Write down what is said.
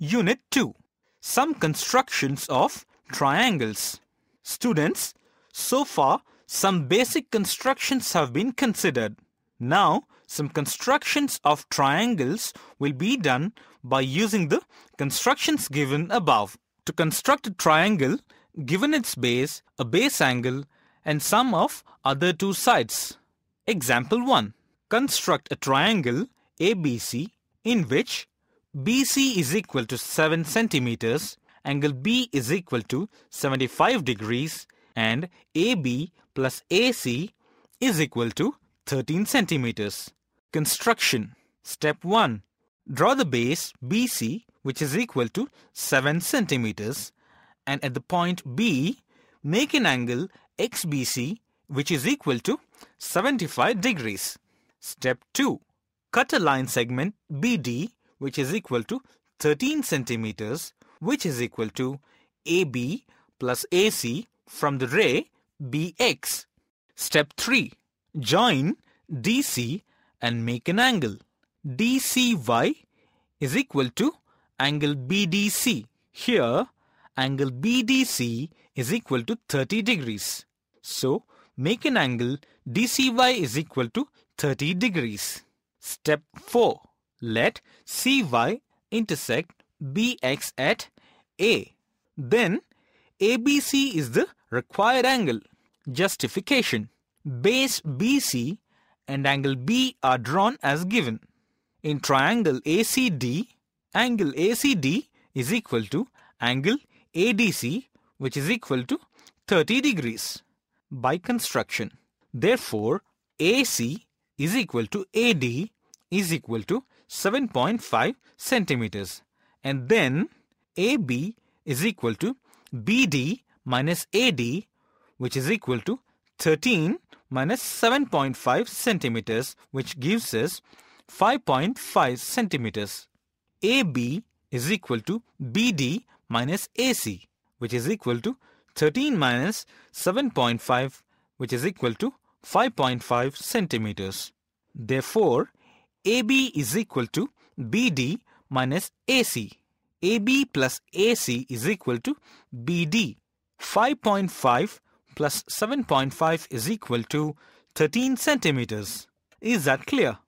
Unit 2 Some constructions of triangles. Students, so far some basic constructions have been considered. Now, some constructions of triangles will be done by using the constructions given above. To construct a triangle, given its base, a base angle, and sum of other two sides. Example 1. Construct a triangle ABC in which BC is equal to 7 centimeters, angle B is equal to 75 degrees, and AB plus AC is equal to 13 centimeters. Construction Step 1. Draw the base BC which is equal to 7 centimeters and at the point B make an angle XBC which is equal to 75 degrees. Step 2. Cut a line segment BD which is equal to 13 centimeters which is equal to AB plus AC from the ray BX. Step 3. Join DC and make an angle. DCY is equal to angle BDC. Here, angle BDC is equal to 30 degrees. So, make an angle DCY is equal to 30 degrees. Step 4. Let CY intersect BX at A. Then, ABC is the required angle. Justification. Base BC and angle B are drawn as given. In triangle ACD, angle ACD is equal to angle ADC which is equal to 30 degrees by construction. Therefore, AC is equal to AD is equal to 7.5 centimeters and then AB is equal to BD minus AD which is equal to 13 minus 7.5 centimeters which gives us 5.5 centimeters. AB is equal to BD minus AC which is equal to 13 minus 7.5 which is equal to 5.5 centimeters. Therefore, AB is equal to BD minus AC. AB plus AC is equal to BD. 5.5 plus 7.5 is equal to 13 centimeters. Is that clear?